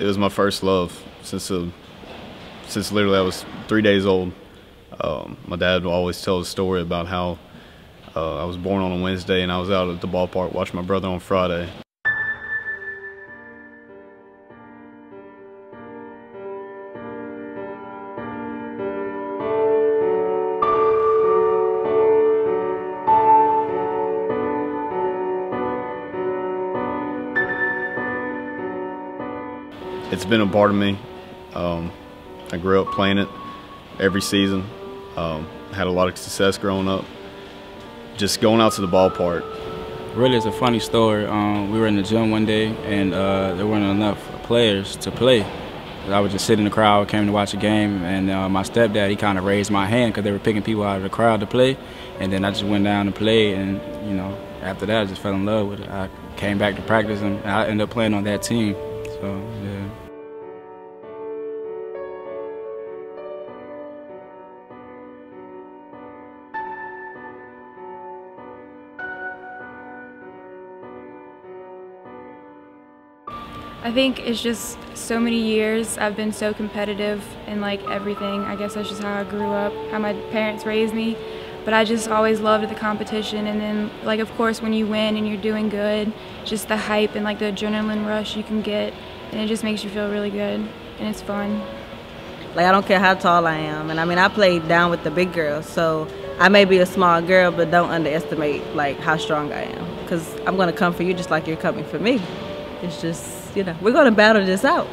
it was my first love since uh, since literally I was three days old. Um, my dad would always tell a story about how uh, I was born on a Wednesday and I was out at the ballpark watching my brother on Friday. It's been a part of me. Um, I grew up playing it every season. Um, had a lot of success growing up. Just going out to the ballpark. Really, it's a funny story. Um, we were in the gym one day, and uh, there weren't enough players to play. I was just sitting in the crowd, came to watch a game, and uh, my stepdad, he kind of raised my hand because they were picking people out of the crowd to play. And then I just went down to play, and, you know, after that, I just fell in love with it. I came back to practice, and I ended up playing on that team. So, yeah. I think it's just so many years I've been so competitive in like everything. I guess that's just how I grew up, how my parents raised me. But I just always loved the competition and then like of course when you win and you're doing good, just the hype and like the adrenaline rush you can get and it just makes you feel really good and it's fun. Like I don't care how tall I am and I mean I played down with the big girls so I may be a small girl but don't underestimate like how strong I am because I'm going to come for you just like you're coming for me. It's just, you know, we're going to battle this out.